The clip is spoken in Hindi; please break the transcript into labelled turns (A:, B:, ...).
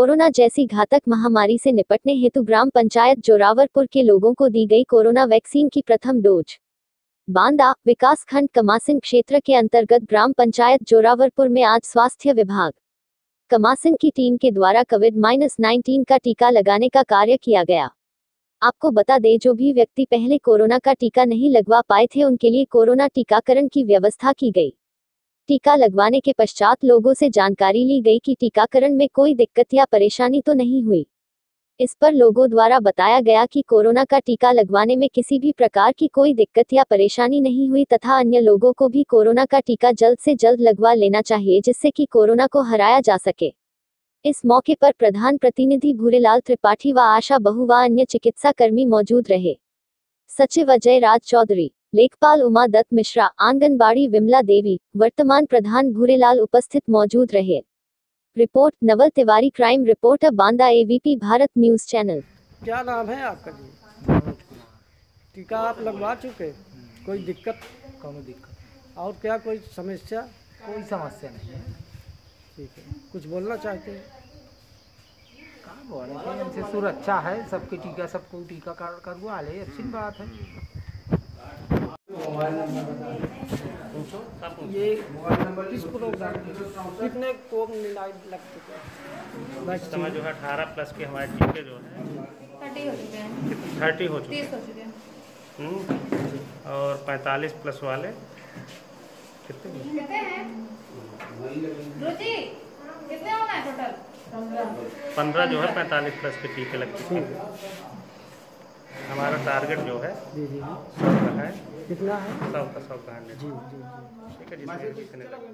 A: कोरोना जैसी घातक महामारी से निपटने हेतु ग्राम पंचायत जोरावरपुर के लोगों को दी गई कोरोना वैक्सीन की प्रथम डोज। बांदा विकास खंड कमासिन क्षेत्र के अंतर्गत ग्राम पंचायत जोरावरपुर में आज स्वास्थ्य विभाग। कमासिन की टीम के द्वारा कोविड माइनस नाइन्टीन का टीका लगाने का कार्य किया गया। आपको बता दें, जो भी व्यक्ति पहले कोरोना का टीका नहीं लगवा पाए थे, उनके लिए कोरोना टीकाकरण की व्यवस्था की गई। टीका लगवाने के पश्चात लोगों से जानकारी ली गई कि टीकाकरण में कोई दिक्कत या परेशानी तो नहीं हुई। इस पर लोगों द्वारा बताया गया कि कोरोना का टीका लगवाने में किसी भी प्रकार की कोई दिक्कत या परेशानी नहीं हुई तथा अन्य लोगों को भी कोरोना का टीका जल्द से जल्द लगवा लेना चाहिए जिससे कि कोरोना को हराया जा सके। इस मौके पर प्रधान प्रतिनिधि भूरेलाल त्रिपाठी व आशा बहु व अन्य चिकित्सा कर्मी मौजूद रहे। सचिव अजय राज चौधरी। लेखपाल उमा दत्त मिश्रा आंगनबाड़ी विमला देवी वर्तमान प्रधान भूरेलाल उपस्थित मौजूद रहे। Report Naval Tiwari crime reporter Banda ABP Bharat news channel.
B: क्या नाम है आपका जी? टीका आप लगवा चुके कोई दिक्कत?
C: कोनो दिक्कत?
B: और क्या कोई समस्या?
C: कोई समस्या नहीं है।
B: ठीक है। कुछ बोलना चाहते हैं?
C: कहाँ बोले? कि इनसे सुरक्षा है? सबके टीका सबको टीका कर करवा ले। अच्छी बात है।
B: ये किस प्रोग्राम कितने को मिलाई लग चुके हैं?
D: समय जो है अठारह प्लस के हमारे टीके जो है
E: थर्टी हो चुके हैं।
D: थर्टी चुके हम्म, और पैंतालीस प्लस वाले कितने?
E: कितने हैं? रुचि कितने होना है टोटल
D: पंद्रह जो है पैंतालीस प्लस के टीके लग चुके हैं। टारगेट जो है
B: जी जी
D: सौ का है।
B: कितना है?
D: सौ का सौ का है।
B: जी जी जी।
D: ठीक है जिसमें जितने लगे।